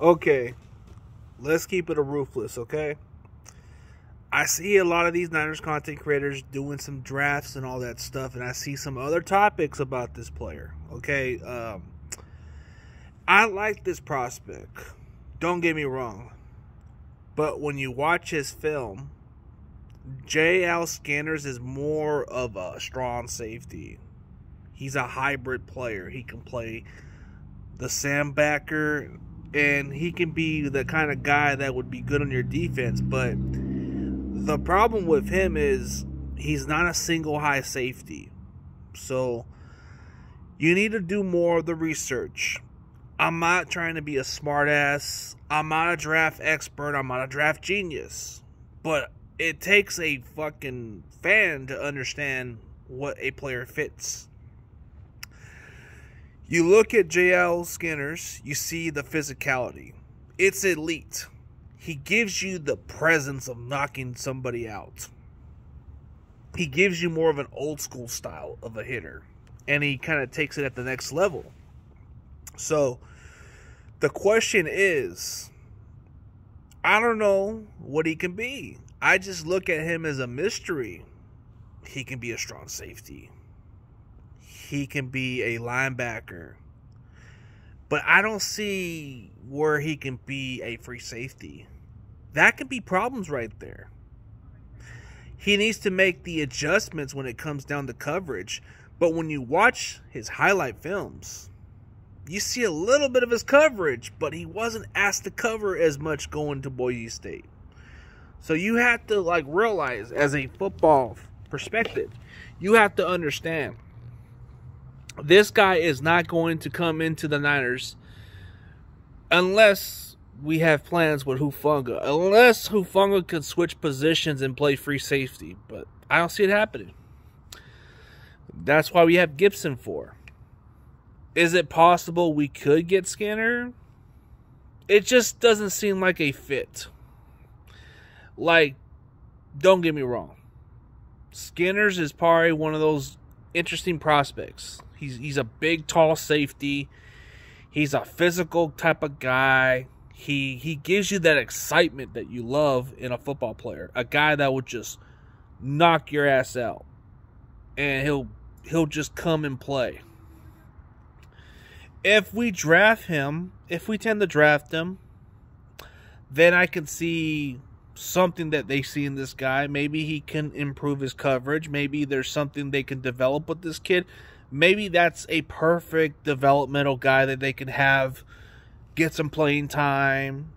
Okay, let's keep it a ruthless, okay? I see a lot of these Niners content creators doing some drafts and all that stuff, and I see some other topics about this player. Okay, um, I like this prospect. Don't get me wrong, but when you watch his film, JL Skinners is more of a strong safety. He's a hybrid player. He can play the sandbacker, and he can be the kind of guy that would be good on your defense, but the problem with him is he's not a single high safety. So you need to do more of the research. I'm not trying to be a smartass. I'm not a draft expert. I'm not a draft genius. But it takes a fucking fan to understand what a player fits. You look at JL Skinners, you see the physicality. It's elite he gives you the presence of knocking somebody out. He gives you more of an old school style of a hitter, and he kind of takes it at the next level. So, the question is I don't know what he can be. I just look at him as a mystery. He can be a strong safety, he can be a linebacker. But I don't see where he can be a free safety. That could be problems right there. He needs to make the adjustments when it comes down to coverage. But when you watch his highlight films, you see a little bit of his coverage, but he wasn't asked to cover as much going to Boise State. So you have to like realize as a football perspective, you have to understand this guy is not going to come into the Niners unless we have plans with Hufanga. Unless Hufanga can switch positions and play free safety. But I don't see it happening. That's why we have Gipson for. Is it possible we could get Skinner? It just doesn't seem like a fit. Like, don't get me wrong. Skinner's is probably one of those interesting prospects. He's he's a big, tall safety. He's a physical type of guy. He he gives you that excitement that you love in a football player. A guy that will just knock your ass out. And he'll he'll just come and play. If we draft him, if we tend to draft him, then I can see something that they see in this guy. Maybe he can improve his coverage. Maybe there's something they can develop with this kid maybe that's a perfect developmental guy that they can have get some playing time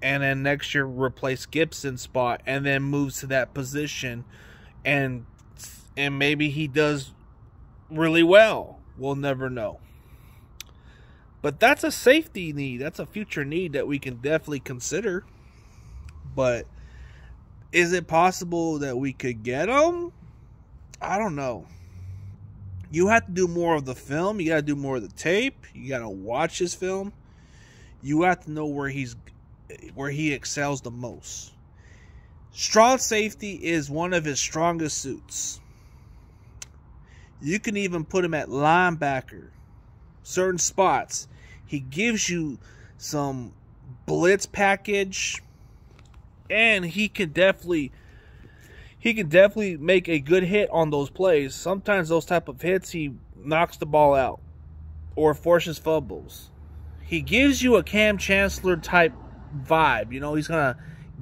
and then next year replace Gipson's spot and then moves to that position and and maybe he does really well. We'll never know. But that's a safety need. That's a future need that we can definitely consider. But is it possible that we could get him? I don't know you have to do more of the film. You got to do more of the tape. You got to watch his film. You have to know where he's where he excels the most. Strong safety is one of his strongest suits. You can even put him at linebacker. Certain spots. He gives you some blitz package and he can definitely he can definitely make a good hit on those plays. Sometimes those type of hits he knocks the ball out or forces fumbles. He gives you a Kam Chancellor type vibe. You know, he's gonna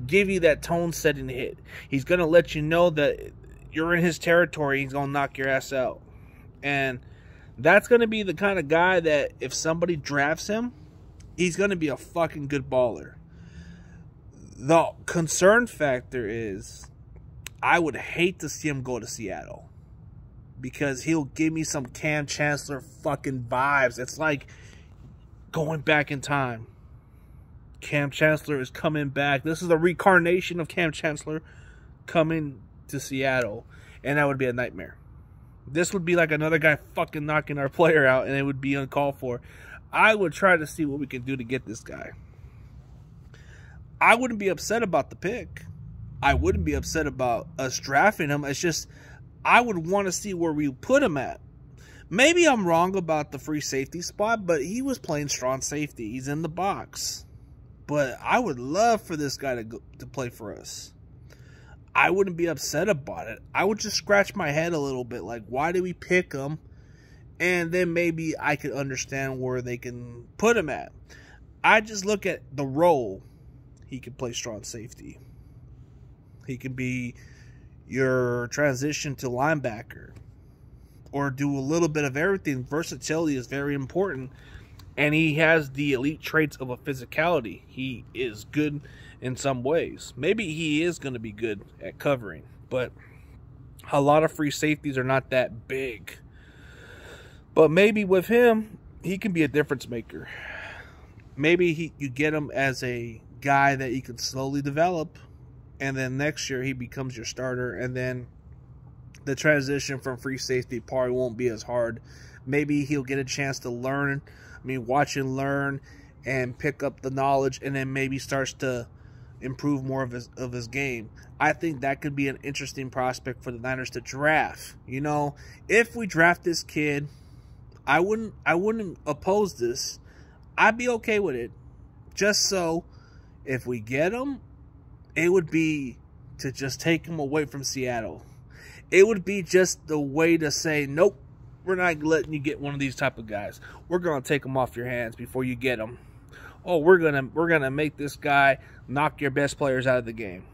give you that tone setting hit. He's gonna let you know that you're in his territory. He's gonna knock your ass out, and that's gonna be the kind of guy that if somebody drafts him, he's gonna be a fucking good baller. The concern factor is I would hate to see him go to Seattle because he'll give me some Kam Chancellor fucking vibes. It's like going back in time. Kam Chancellor is coming back. This is a reincarnation of Kam Chancellor coming to Seattle, and that would be a nightmare. This would be like another guy fucking knocking our player out, and it would be uncalled for. I would try to see what we can do to get this guy. I wouldn't be upset about the pick. I wouldn't be upset about us drafting him. It's just I would want to see where we put him at. Maybe I'm wrong about the free safety spot, but he was playing strong safety. He's in the box. but I would love for this guy to go, to play for us. I wouldn't be upset about it. I would just scratch my head a little bit like why did we pick him? And then maybe I could understand where they can put him at. I just look at the role he can play strong safety. He can be your transition to linebacker or do a little bit of everything. Versatility is very important. And he has the elite traits of a physicality. He is good in some ways. Maybe he is going to be good at covering, but a lot of free safeties are not that big. But maybe with him, he can be a difference maker. Maybe he you get him as a guy that you can slowly develop and then next year he becomes your starter and then the transition from free safety probably won't be as hard. Maybe he'll get a chance to learn, I mean watch and learn and pick up the knowledge and then maybe starts to improve more of his of his game. I think that could be an interesting prospect for the Niners to draft. You know, if we draft this kid, I wouldn't I wouldn't oppose this. I'd be okay with it. Just so if we get him, it would be to just take him away from Seattle. It would be just the way to say, nope, we're not letting you get one of these type of guys. We're gonna take them off your hands before you get them. Oh, we're gonna we're gonna make this guy knock your best players out of the game.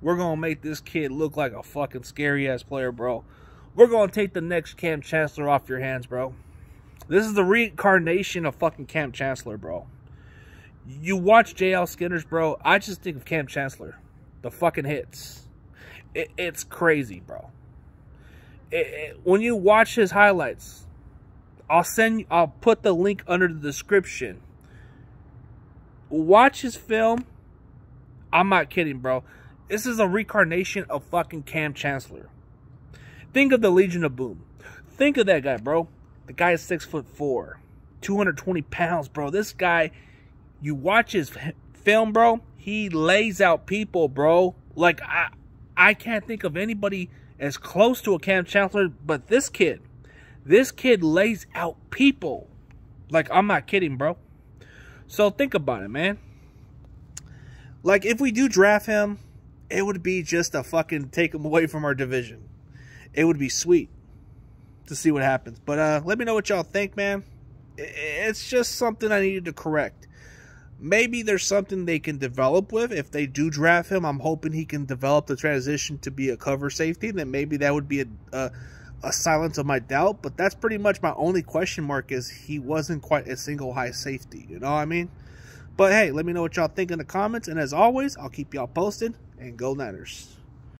We're gonna make this kid look like a fucking scary ass player, bro. We're gonna take the next Kam Chancellor off your hands, bro. This is the reincarnation of fucking Kam Chancellor, bro. You watch JL Skinner's, bro. I just think of Kam Chancellor. The fucking hits. It, it's crazy, bro. It, it, when you watch his highlights, I'll send. I'll put the link under the description. Watch his film. I'm not kidding, bro. This is a reincarnation of fucking Kam Chancellor. Think of the Legion of Boom. Think of that guy, bro. The guy is six foot four, 220 pounds, bro. This guy, you watch his film, bro. He lays out people, bro. Like I, I can't think of anybody as close to a Kam Chancellor, but this kid, this kid lays out people. Like I'm not kidding, bro. So think about it, man. Like if we do draft him, it would be just a fucking take him away from our division. It would be sweet to see what happens. But uh, let me know what y'all think, man. It's just something I needed to correct. Maybe there's something they can develop with. If they do draft him, I'm hoping he can develop the transition to be a cover safety. Then maybe that would be a, a, a silence of my doubt. But that's pretty much my only question mark is he wasn't quite a single high safety. You know what I mean? But hey, let me know what y'all think in the comments. And as always, I'll keep y'all posted. And go Niners.